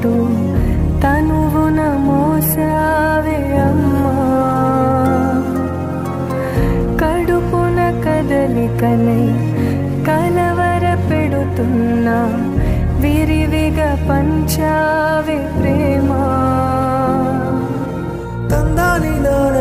అంటూ తనువున మోసావే అమ్మా. కడుపున కదలికలై కలవర పెడుతున్నా విరివిగా పంచావే ప్రేమ. తందాలి నాన